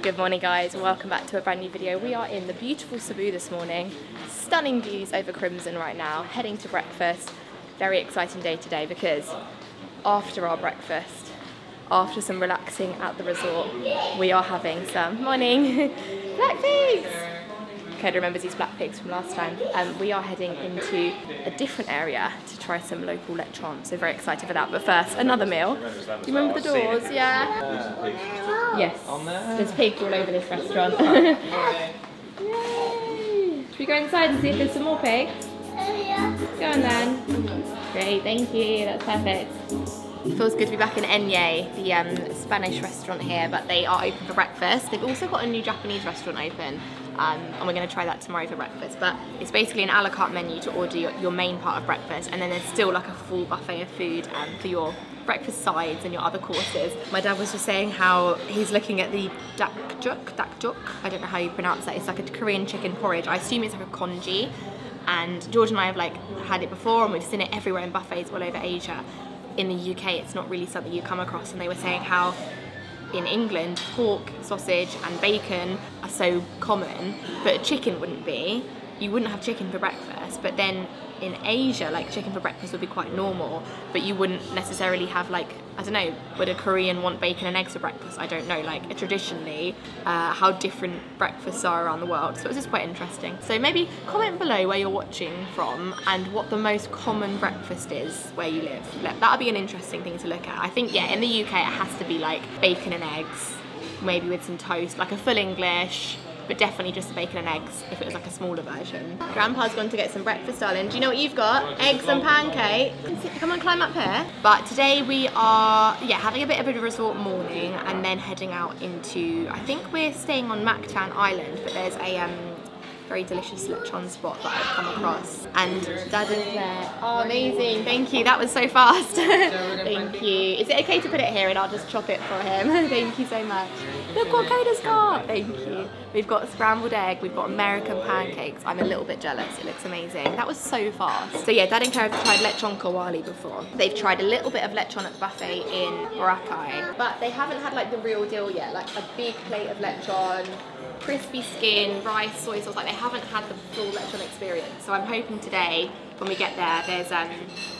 Good morning guys, welcome back to a brand new video. We are in the beautiful Cebu this morning. Stunning views over Crimson right now, heading to breakfast. Very exciting day today because after our breakfast, after some relaxing at the resort, we are having some morning black. Coda remembers these black pigs from last time. Um, we are heading into a different area to try some local lechon, so very excited for that. But first, another meal. Do you remember the doors? Yeah. Yes. There's pigs all over this restaurant. Yay! Should we go inside and see if there's some more pigs? Go on then. Great, thank you. That's perfect. It feels good to be back in Enye, the um, Spanish restaurant here, but they are open for breakfast. They've also got a new Japanese restaurant open, um, and we're going to try that tomorrow for breakfast. But it's basically an a la carte menu to order your, your main part of breakfast, and then there's still like a full buffet of food um, for your breakfast sides and your other courses. My dad was just saying how he's looking at the dakjuk, dakjuk, I don't know how you pronounce that. It's like a Korean chicken porridge. I assume it's like a congee. And George and I have like had it before, and we've seen it everywhere in buffets all over Asia in the UK it's not really something you come across and they were saying how in England pork, sausage and bacon are so common but chicken wouldn't be. You wouldn't have chicken for breakfast but then in Asia, like chicken for breakfast would be quite normal, but you wouldn't necessarily have like, I don't know, would a Korean want bacon and eggs for breakfast? I don't know, like traditionally, uh, how different breakfasts are around the world. So it's just quite interesting. So maybe comment below where you're watching from and what the most common breakfast is where you live. That would be an interesting thing to look at. I think, yeah, in the UK it has to be like bacon and eggs, maybe with some toast, like a full English, but definitely just bacon and eggs if it was like a smaller version. Grandpa's gone to get some breakfast, darling. Do you know what you've got? Eggs and pancakes. Come on, climb up here. But today we are, yeah, having a bit of a resort morning and then heading out into, I think we're staying on Mactan Island, but there's a um, very delicious lechon spot that I've come across. And Dad is there. Oh, amazing. Thank you. That was so fast. Thank you. Is it okay to put it here and I'll just chop it for him? Thank you so much. Look what Coda's got. Thank you. We've got scrambled egg. We've got American pancakes. I'm a little bit jealous. It looks amazing. That was so fast. So yeah, Dad and Kara have tried lechon kawali before. They've tried a little bit of lechon at the buffet in Boracay, but they haven't had like the real deal yet. Like a big plate of lechon, crispy skin, rice, soy sauce, like they haven't had the full lechon experience. So I'm hoping today, when we get there, there's um...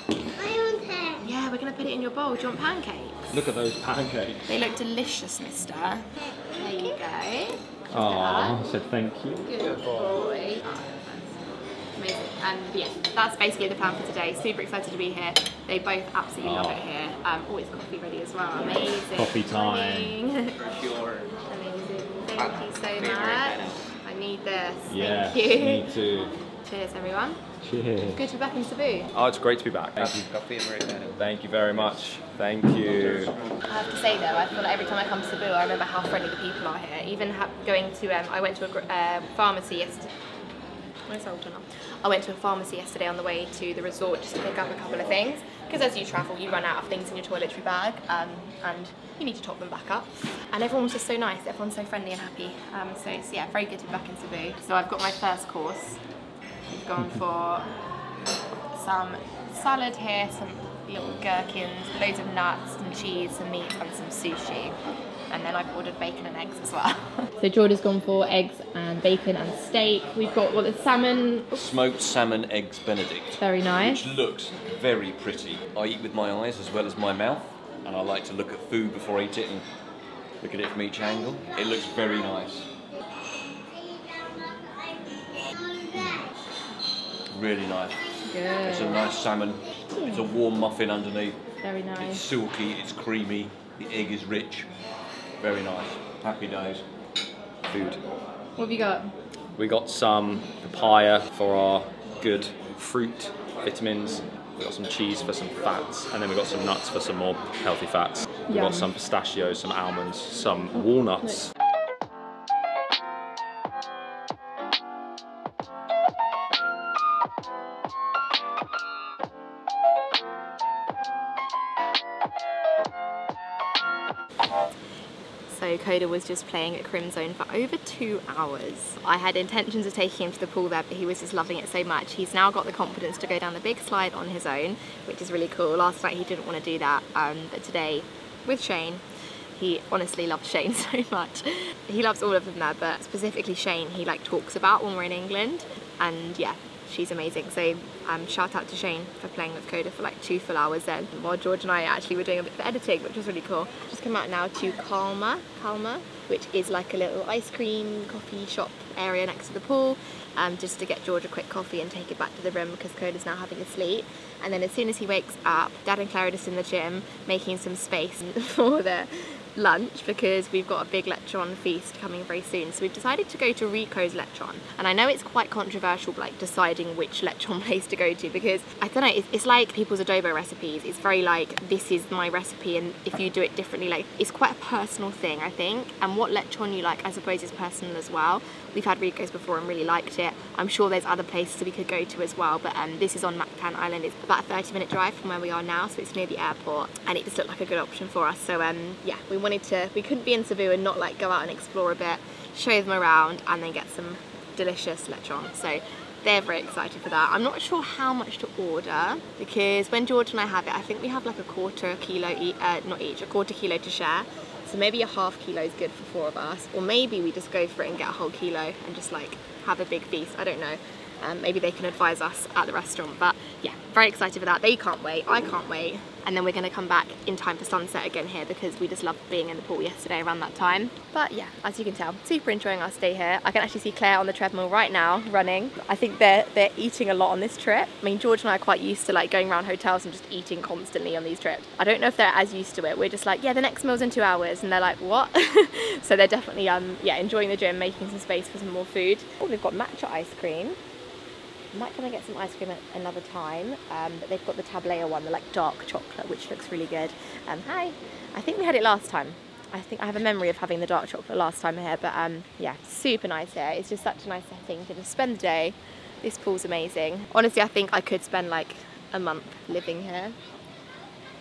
I want pancakes. Yeah, we're gonna put it in your bowl. Do you want pancakes? Look at those pancakes. They look delicious, mister. There you go. Oh, I said thank you. Good boy. Amazing. And yeah, that's basically the plan for today. Super excited to be here. They both absolutely love Oh. it here. Um, always coffee ready as well. Amazing. Coffee time. Morning. Amazing. Thank you so much. I need this. Yeah, Thank you. me too. Cheers, everyone. Cheers. Good to be back in Cebu. Oh, it's great to be back. Thank you. Coffee Americano. Thank you very much. Thank you. I have to say though, I feel like every time I come to Cebu, I remember how friendly the people are here. Even going to, um, I went to a uh, pharmacy yesterday. Where's Alton? I went to a pharmacy yesterday on the way to the resort just to pick up a couple of things. Because as you travel, you run out of things in your toiletry bag, um, and you need to top them back up. And everyone was just so nice. Everyone's so friendly and happy. Um, so it's yeah, very good to be back in Cebu. So I've got my first course. We've gone for some salad here, some little gherkins, loads of nuts, some cheese, some meat and some sushi. And then I've ordered bacon and eggs as well. so Jordan's gone for eggs and bacon and steak. We've got what the salmon, Smoked salmon eggs Benedict. very nice. Which looks very pretty. I eat with my eyes as well as my mouth, and I like to look at food before I eat it and look at it from each angle. It looks very nice. Mm. Really nice. It's a nice salmon. It's a warm muffin underneath. very nice. It's silky, it's creamy, the egg is rich. Very nice. Happy days. Food. What have you got? We got some papaya for our good fruit vitamins. We got some cheese for some fats, and then we got some nuts for some more healthy fats. We got some pistachios, some almonds, some walnuts. So Coda was just playing at Crimzone for over two hours. I had intentions of taking him to the pool there, but he was just loving it so much. He's now got the confidence to go down the big slide on his own, which is really cool. Last night he didn't want to do that, um, but today with Shane, He honestly loves Shane so much. He loves all of them there, but specifically Shane, he like talks about when we're in England. And yeah, she's amazing. So um, shout out to Shane for playing with Coda for like two full hours then, while George and I actually were doing a bit of editing, which was really cool. Just come out now to Calma, Calma, which is like a little ice cream coffee shop area next to the pool, um, just to get George a quick coffee and take it back to the room because Coda's now having a sleep. And then as soon as he wakes up, Dad and Claire are just in the gym making some space for the lunch because we've got a big lechon feast coming very soon. So we've decided to go to Rico's lechon. And I know it's quite controversial like deciding which lechon place to go to because I don't know, it's, it's like people's adobo recipes. It's very like, this is my recipe and if you do it differently, like it's quite a personal thing, I think. And what lechon you like, I suppose is personal as well. We've had Rico's before and really liked it. I'm sure there's other places we could go to as well, but um, this is on Mactan Island. It's about a 30 minute drive from where we are now, so it's near the airport and it just looked like a good option for us. So um, yeah, we wanted to, we couldn't be in Cebu and not like go out and explore a bit, show them around and then get some delicious lechon. So they're very excited for that. I'm not sure how much to order because when George and I have it, I think we have like a quarter kilo, e uh, not each, a quarter kilo to share. So maybe a half kilo is good for four of us, or maybe we just go for it and get a whole kilo and just like have a big feast. I don't know. Um, maybe they can advise us at the restaurant. But yeah, very excited for that. They can't wait. I can't wait. And then we're going to come back in time for sunset again here because we just loved being in the pool yesterday around that time. But yeah, as you can tell, super enjoying our stay here. I can actually see Claire on the treadmill right now running. I think they're they're eating a lot on this trip. I mean, George and I are quite used to like going around hotels and just eating constantly on these trips. I don't know if they're as used to it. We're just like, yeah, the next meal's in two hours, and they're like, what? so they're definitely um yeah enjoying the gym, making some space for some more food. Oh, they've got matcha ice cream might come and get some ice cream at another time um, but they've got the tablea one the like dark chocolate which looks really good. Um, hi. I think we had it last time. I think I have a memory of having the dark chocolate last time here but um, yeah super nice here. It's just such a nice setting to just spend the day. This pool's amazing. Honestly I think I could spend like a month living here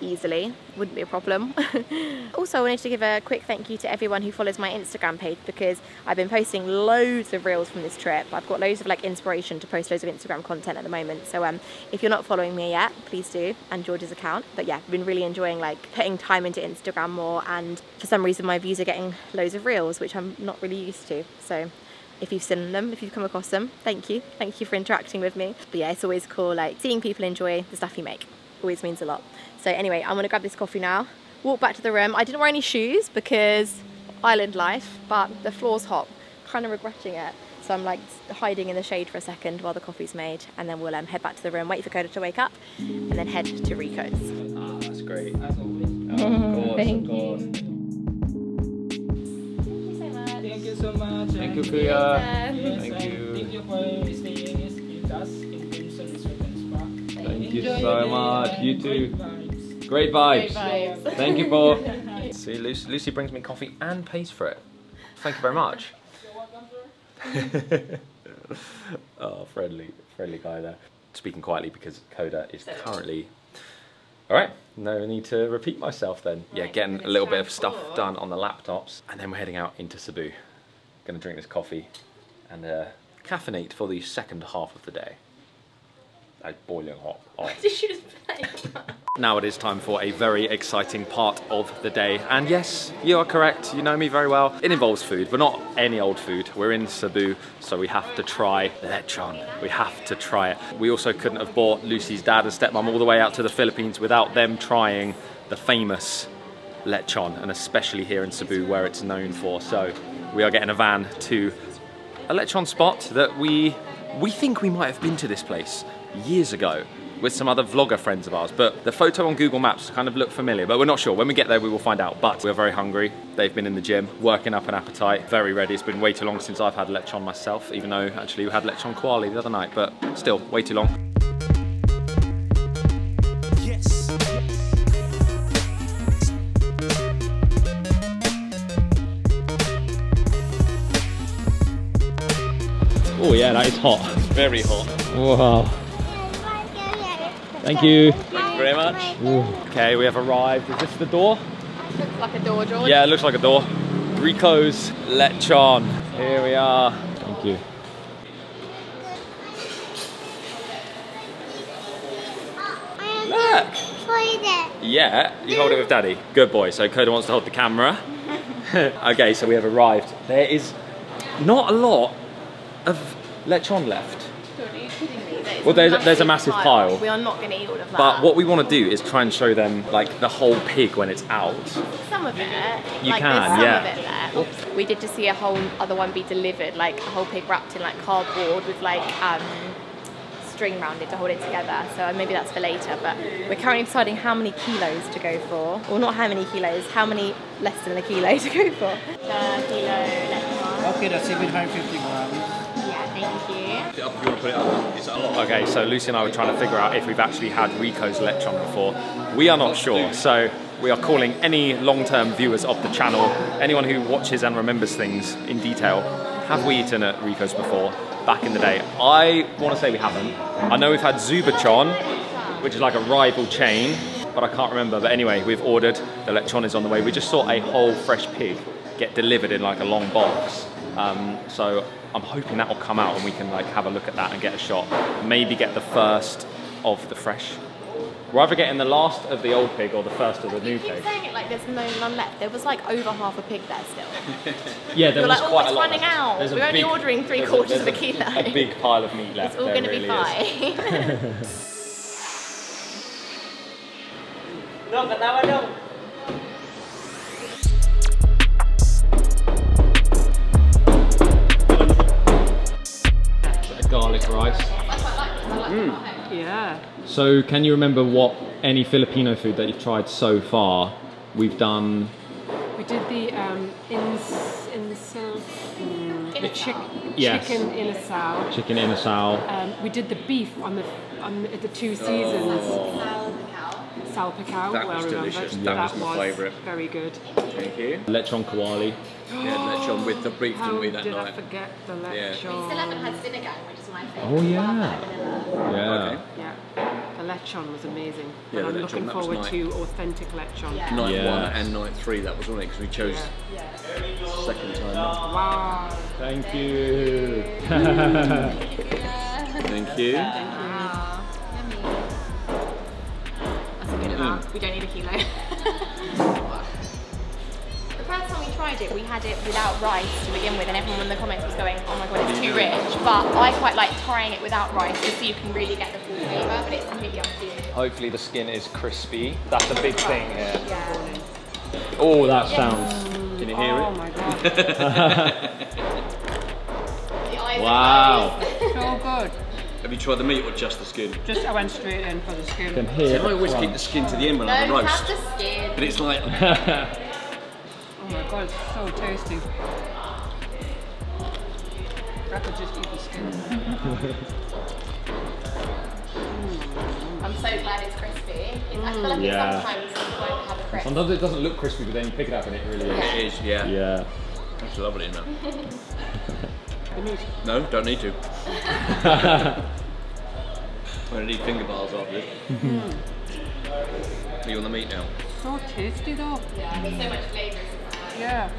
easily wouldn't be a problem also I wanted to give a quick thank you to everyone who follows my Instagram page because I've been posting loads of reels from this trip I've got loads of like inspiration to post loads of Instagram content at the moment so um if you're not following me yet please do and George's account but yeah I've been really enjoying like putting time into Instagram more and for some reason my views are getting loads of reels which I'm not really used to so if you've seen them, if you've come across them, thank you. Thank you for interacting with me. But yeah, it's always cool like seeing people enjoy the stuff you make. Always means a lot. So anyway, I'm gonna grab this coffee now, walk back to the room. I didn't wear any shoes because island life, but the floor's hot. Kind of regretting it. So I'm like hiding in the shade for a second while the coffee's made and then we'll um, head back to the room, wait for Coda to wake up and then head to Rico's. Ah, that's great. As always. Oh, of course, Thank of course. Thank you so much. Thank you, and- Kuya. Yes, Thank and you. Thank you for staying with us in Crimson Resort and Spa. Thank you so much. You good too. vibes. Great vibes. vibes. Thank you, Paul. See, Lucy, Lucy brings me coffee and pays for it. Thank you very much. oh, friendly, friendly guy there. Speaking quietly because Coda is currently. All right, no need to repeat myself then. Yeah, getting a little bit of stuff done on the laptops, and then we're heading out into Cebu. Gonna drink this coffee and uh, caffeinate for the second half of the day. Like boiling hot. Oh. Did you just play? Now it is time for a very exciting part of the day. And yes, you are correct, you know me very well. It involves food, but not any old food. We're in Cebu, so we have to try lechon. We have to try it. We also couldn't have brought Lucy's dad and stepmom all the way out to the Philippines without them trying the famous lechon, and especially here in Cebu where it's known for. So we are getting a van to a lechon spot that we we think we might have been to this place years ago with some other vlogger friends of ours but the photo on Google Maps kind of looked familiar but we're not sure. When we get there we will find out but we're very hungry. They've been in the gym working up an appetite very ready. It's been way too long since I've had lechon myself even though actually we had lechon kawali the other night but still way too long. Oh yeah that is hot. Very hot. wow thank you Thank you very much. okay we have arrived is this the door Looks like a door, George. Yeah, it looks like a door. Rico's Lechon. Here we are. Thank you. Look! Yeah, you hold it with daddy. Good boy. So Coda wants to hold the camera. okay, so we have arrived. There is not a lot of lechon left. Are you? There's Well, there's- there's a massive pile. We are not going to eat all of that. But what we want to do is try and show them like the whole pig when it's out. Some of it. You like, can, there's some yeah. of it there. We did just see a whole other one be delivered, like a whole pig wrapped in like cardboard with like um, string round it to hold it together. So maybe that's for later. But we're currently deciding how many kilos to go for. Well, not how many kilos, how many less than a kilo to go for. The kilo lechon. Okay, that's even 750 grams. Thank you. Okay, so Lucy and I were trying to figure out if we've actually had Rico's lechon before. We are not sure, so we are calling any long-term viewers of the channel, anyone who watches and remembers things in detail, have we eaten at Rico's before, back in the day? I want to say we haven't. I know we've had Zubuchon, which is like a rival chain, but I can't remember. But anyway, we've ordered, the lechon is on the way. We just saw a whole fresh pig get delivered in like a long box. Um, so I'm hoping that will come out and we can like have a look at that and get a shot. Maybe get the first of the fresh. We're either getting the last of the old pig or the first of the new You keep pig. saying it like there's no none left. There was like over half a pig there still. Yeah, there You're was like, oh, quite it's a lot running left. out. There's We're only big- ordering three there's quarters of there's a kilo. A big pile of meat left. It's all going to really be fine. No, but now I know. Garlic rice. Yeah. So, can you remember what any Filipino food that you've tried so far? We've done. We did the um, ins in the the chick, Yes. chicken in a sow. Chicken inasal. Um, we did the beef on the on the two seasons. Salpicao, That well was remembered. delicious. That was my favourite. Very good. Thank you. Lechon kawali. Yeah, lechon with the beef, How didn't we, that did I forget the Yeah. lechon? Still haven't had Sinigang, which is my favourite. Oh yeah. Yeah. Okay. Yeah, the lechon was amazing. Yeah, and the I'm lechon, looking that was forward nice. to authentic lechon. Yeah. Night Yes. one and night three, that was on it, because we chose second time. Wow. Thank you. Thank you. Wow. Yummy. That's a good amount. We don't need a kilo. tried it, we had it without rice to begin with, and everyone in the comments was going, oh my god, it's too rich. But I quite like trying it without rice just so you can really get the full flavour, but it's completely up to you. Hopefully the skin is crispy. That's a big thing here. Yeah. Oh, that sounds. Can you hear Oh it? my god. The eyes Wow. so good. Have you tried the meat or just the skin? Just I went straight in for the Can skin. hear I always the keep the skin to the end when I have No, a you have roast. the skin. But it's like, Oh my god, it's so tasty. I could just eat the skin. I'm so glad it's crispy. It- I feel like mm. Yeah. it sometimes won't have a crisp. Sometimes it doesn't look crispy, but then you pick it up and it really is. it is, yeah. Yeah. That's lovely, isn't it? No, don't need to. I'm gonna need finger bars after this. Mm. Are you on the meat now? So tasty though. Yeah, there's so much flavour. Yeah.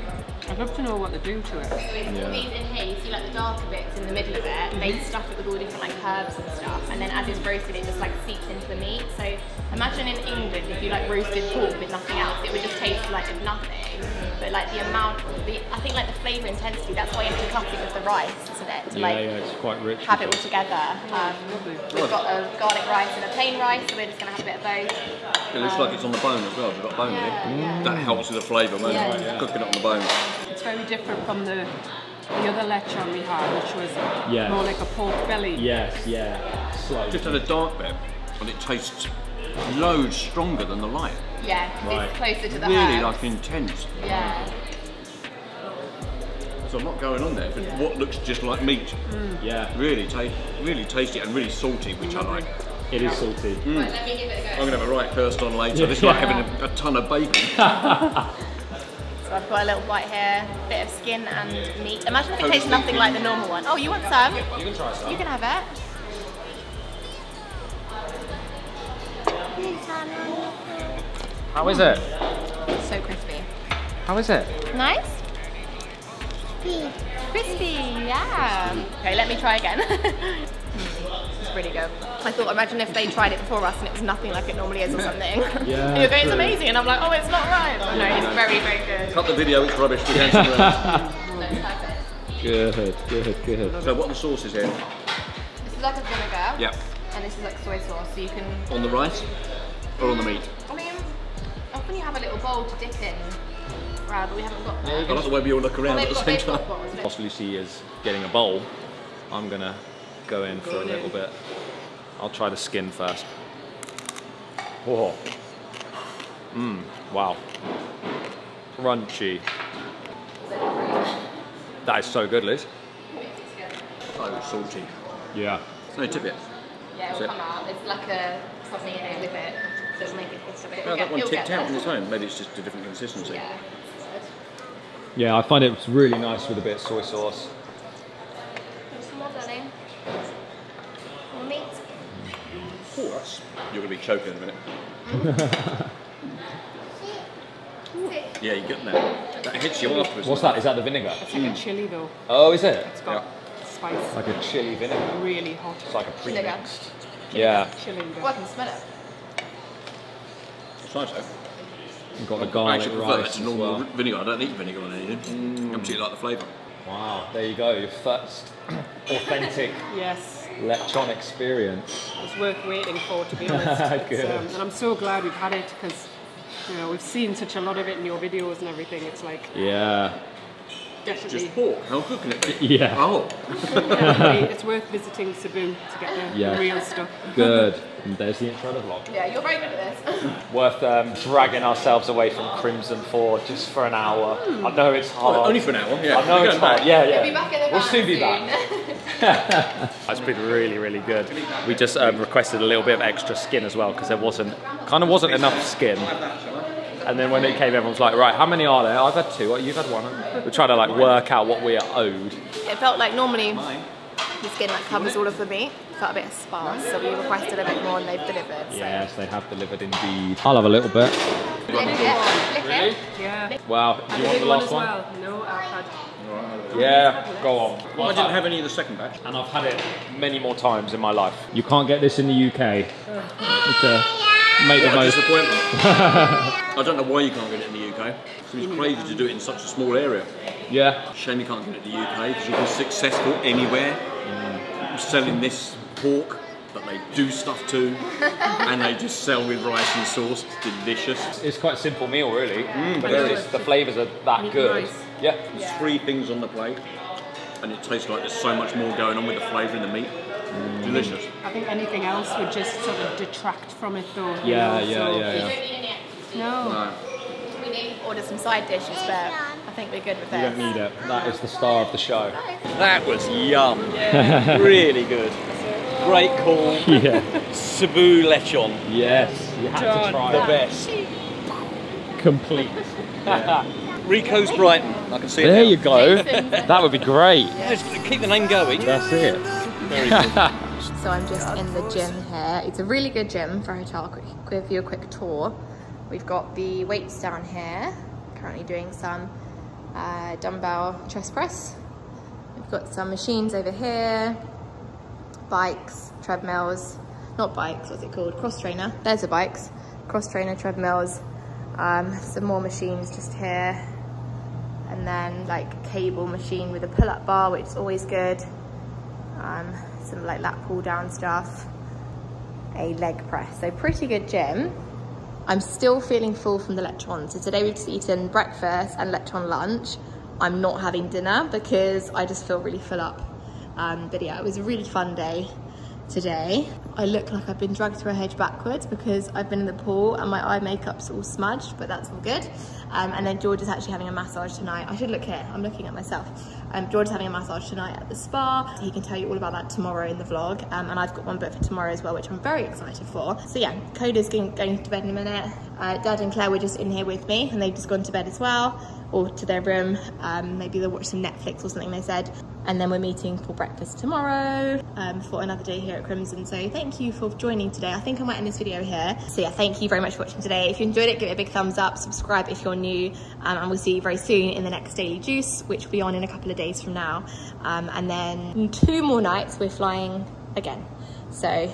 I'd love to know what they do to it. So it's all these in here, you see like the darker bits in the middle of it, they mm-hmm. stuff it with all different like herbs and stuff, and then as it's roasted it just like seeps into the meat. So imagine in England if you like roasted pork with nothing else, it would just taste like of nothing. But like the amount, the, I think like the flavour intensity, that's why you have to cut it with the rice, isn't it? To Yeah, like yeah, it's quite rich. have it all together. Um, we've got a garlic rice and a plain rice, so we're just gonna have a bit of both. It looks like it's on the bone as well. We've got bone Yeah, here. yeah. That helps with the flavour, man. Yeah. Yeah. Cooking it on the bone. It's very different from the the other lechon we had, which was Yeah. more like a pork belly. Yes, yeah. Slightly. Just had a dark bit, and it tastes loads stronger than the light. Yeah, Right. it's closer to the Really, herbs. like intense. Yeah. So a lot going on there for what looks just like meat. Mm. Yeah, Really, ta- really tasty and really salty, which I like. it is salty. Mm. Right, let me give it a I'm gonna have a right first on later. Yeah. This is like having a, a ton of bacon. So I've got a little white hair, bit of skin and meat. Imagine if it tastes nothing like the normal one. Oh, you want some? You can try some. You can have it. How is it? So crispy. How is it? Nice? Crispy, yeah. Okay, let me try again. really good. I thought, imagine if they tried it before us and it was nothing like it normally is or something. Yeah, and you're going, it's true. amazing, and I'm like, oh, it's not right. But no, it's very, very good. Cut the video, it's rubbish. We're going somewhere else. No, it's perfect. Good, good, good. so what are the sauces here? This is like a vinegar. Yeah. And this is like soy sauce, so you can. On the rice or on the meat? I mean, often you have a little bowl to dip in. Right, but we haven't got that. I like the way we all look around Well, at the same time. bowls. Whilst Lucy is getting a bowl, I'm gonna go in for a Going little bit. I'll try the skin first. Whoa. Mmm, wow. Crunchy. That is so good, Liz. Oh, salty. Yeah. No, tip it. Yeah, it'll it. come out. It's like a something in it with it, so it'll make it taste a bit. Oh, it'll that one it'll tipped out on its own. Maybe it's just a different consistency. Yeah. Yeah, I find it really nice with a bit of soy sauce. Some more, darling. More meat. Oh, that's, you're going to be choking in a minute. Yeah, you're getting that. That hits you afterwards. What's that? Is that the vinegar? It's like a chili though. Oh, is it? It's got spice. Like a chili vinegar. Really hot. It's like a Vinegar. pre-mixed. Yeah. Chili. Oh, I can smell it. It's nice though. You've got the I garlic actually prefer that rice to as normal well. vinegar. I don't eat vinegar on anything. Mm. I particularly like the flavour. Wow, there you go. Your first authentic Yes. Lechon experience. It's worth waiting for, to be honest. Good. um, and I'm so glad we've had it because, you know, we've seen such a lot of it in your videos and everything. It's like Yeah. definitely, Just pork. How good can it be? Yeah. Oh, definitely it's worth visiting Cebu to get the Yeah. real stuff. Good. And there's the intro of the vlog. Yeah, you're very good at this. Worth um, dragging ourselves away from Crimson for just for an hour. I know it's hard. only for an hour. Yeah, I know We're it's hard. Back. Yeah, yeah. We'll, be back in the We'll soon be soon. back. That's been really, really good. We just um, requested a little bit of extra skin as well because there wasn't, kind of wasn't enough skin. And then when it came, everyone's like, right, how many are there? I've had two. You've had one. We're trying to like work out what we are owed. It felt like normally the skin like covers all of the meat. It felt a bit sparse, so we requested a bit more and they've delivered. So. Yes, they have delivered indeed. I'll have a little bit. Lick it, lick it. Yeah. Wow. Do you want the one last as one? well. No, I've had. Yeah, go on. Well, I didn't have any of the second batch. and I've had it many more times in my life. You can't get this in the UK. Need to make the What a most. disappointment. I don't know why you can't get it in the UK. It's crazy to do it in such a small area. Yeah, Shame you can't get it in the UK because you can be successful anywhere mm. selling this pork that they do stuff to and they just sell with rice and sauce. It's delicious. it's quite a simple meal really. Mm, but it's just, the flavours are that good. and rice. Yeah. There's three things on the plate and it tastes like there's so much more going on with the flavour in the meat. Mm. Delicious. I think anything else would just sort of detract from it though. you Yeah, know, yeah, so- yeah, yeah. don't need any extra. No. No. We need to order some side dishes, but I think we're good with You don't need it. That is the star of the show. That was yum. really good. Great call. Yeah. Cebu lechon. yes. You had to try The it. best. Complete. Rico's Brighton. I can see it. There you go. That would be great. Let's keep the name going. That's it. Very good. So I'm just in the gym here. It's a really good gym for a hotel. Quick, give you a quick tour. We've got the weights down here. Currently doing some uh, dumbbell chest press. We've got some machines over here. Bikes, treadmills. Not bikes, what's it called? Cross trainer. There's the bikes. Cross trainer, treadmills. Um, some more machines just here. And then like cable machine with a pull-up bar, which is always good um, some like lat pull down stuff, a leg press. So pretty good gym. I'm still feeling full from the lechon. So today we've just eaten breakfast and lechon lunch. I'm not having dinner because I just feel really full up. Um, but yeah, it was a really fun day today. I look like I've been dragged through a hedge backwards because I've been in the pool and my eye makeup's all smudged, but that's all good. Um, and then George is actually having a massage tonight. I should look here, I'm looking at myself. Um, George is having a massage tonight at the spa. He can tell you all about that tomorrow in the vlog. Um, and I've got one booked for tomorrow as well, which I'm very excited for. So yeah, Coda's going, going to bed in a minute. Uh, Dad and Claire were just in here with me and they've just gone to bed as well or to their room. Um, maybe they'll watch some Netflix or something they said. And then we're meeting for breakfast tomorrow um, for another day here at Crimson. So thank you for joining today. I think I might end this video here. So yeah, thank you very much for watching today. If you enjoyed it, give it a big thumbs up, subscribe if you're new, um, and we'll see you very soon in the next Daily Juice, which will be on in a couple of days from now. Um, and then in two more nights, we're flying again. So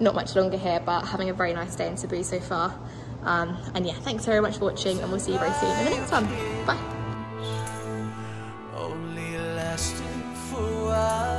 not much longer here, but having a very nice day in Cebu so far. Um, and yeah, thanks very much for watching and we'll see you very soon in the next one. Bye. far